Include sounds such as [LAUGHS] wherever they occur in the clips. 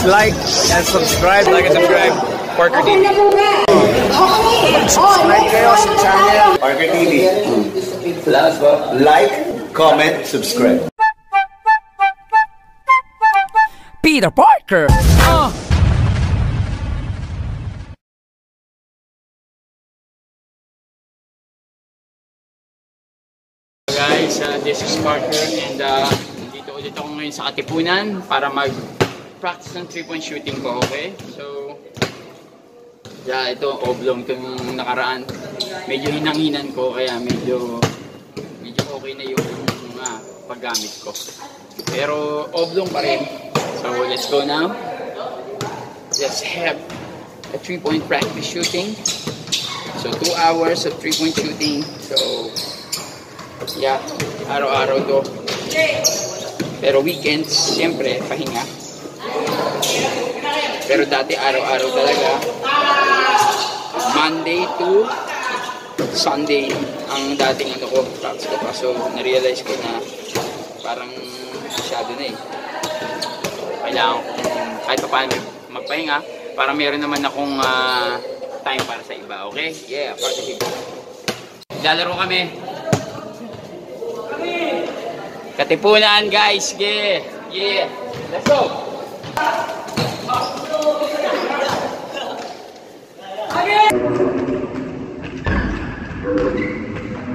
Please like and subscribe. Like and subscribe. Parker TV. Subscribe kayo sa channel. Parker TV. Like, comment, subscribe. Peter Parker. Ah. Guys, uh, this is Parker and uh, dito ulit ako ngayon sa Katipunan para mag-practice ng 3-point shooting ko, okay? So, yeah, ito, oblong itong nakaraan. Medyo hinanginan ko, kaya medyo medyo okay na yung uh, paggamit ko. Pero oblong pa rin. So, let's go now. Let's have a 3-point practice shooting. So, 2 hours of 3-point shooting. So, Yeah, araw-araw to. Pero weekends, siyempre, pahinga. Pero dati araw-araw talaga. Monday to Sunday ang dating ano ko, practice ko pa. So, na-realize ko na parang masyado na eh. Kailangan ko kahit pa paano magpahinga para meron naman akong ah, time para sa iba, okay? Yeah, participate. Lalaro kami. Katipunan guys, yeah. Yeah. Let's go.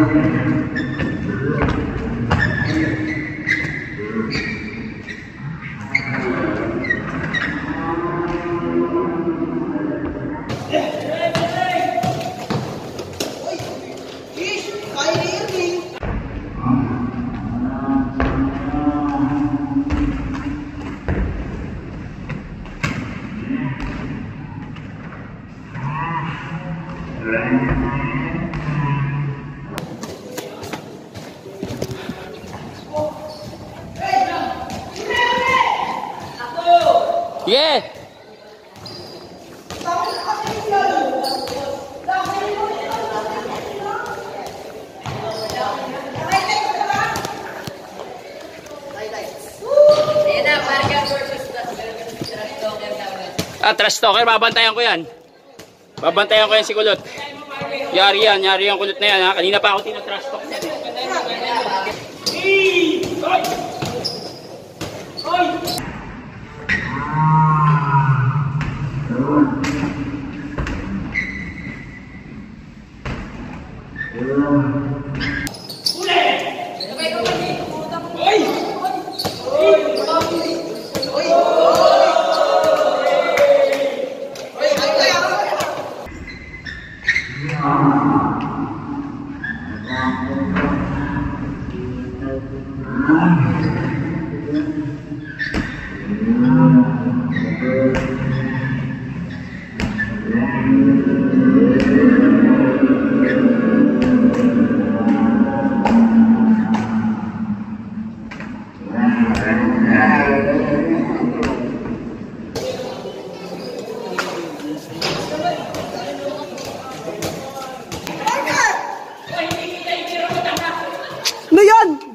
Yeah. Ah, trash talker. Babantayan ko yan. Babantayan ko yan si Kulot. Yari yan. Yari yung Kulot na yan. Ha? Kanina pa ako tinatrash talk. Yeah. Thank you.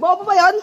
bobo maior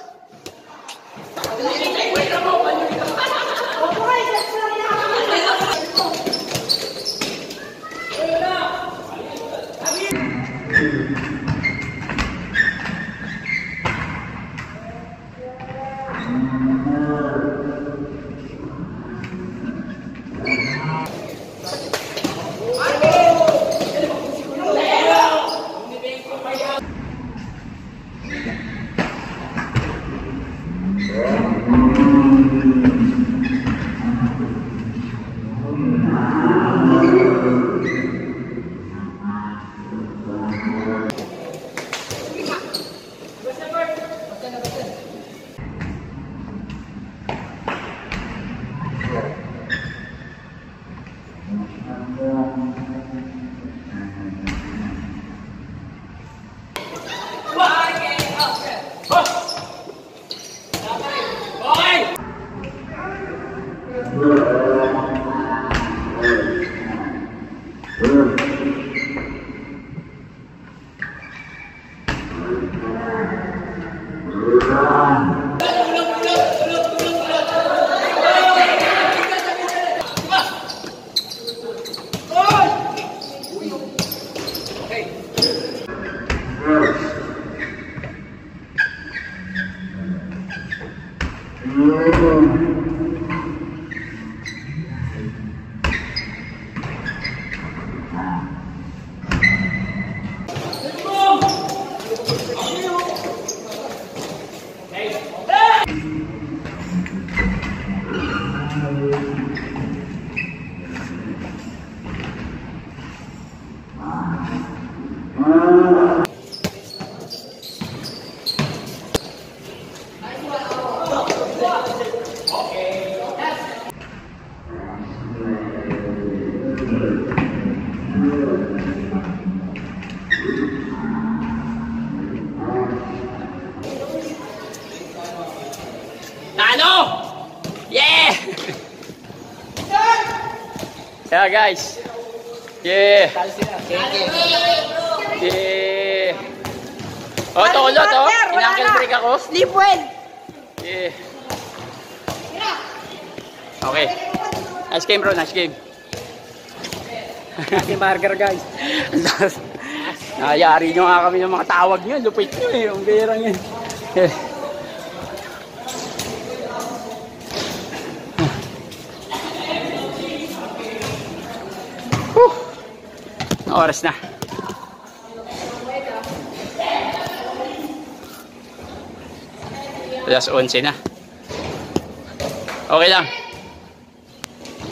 eh. Talo! Yeah! Yeah, guys. Yeah. Yeah. Oh, to ulo to. Inakil break ako. Sleep well. Yeah. Okay. Nice game, bro. Nice game. Si Marker guys. [LAUGHS] Nayari nyo nga kami ng mga tawag nyo. Lupit nyo eh. Ang bihirang yun. Eh. Oras na. Alas 11 na. Okay lang.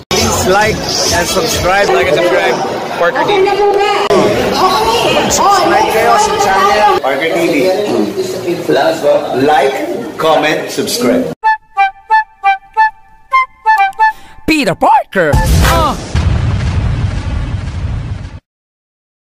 Please like and subscribe. Like and subscribe. Parker TV. Subscribe kayo sa channel. Parker TV. Like, comment, subscribe. Peter Parker. Uh.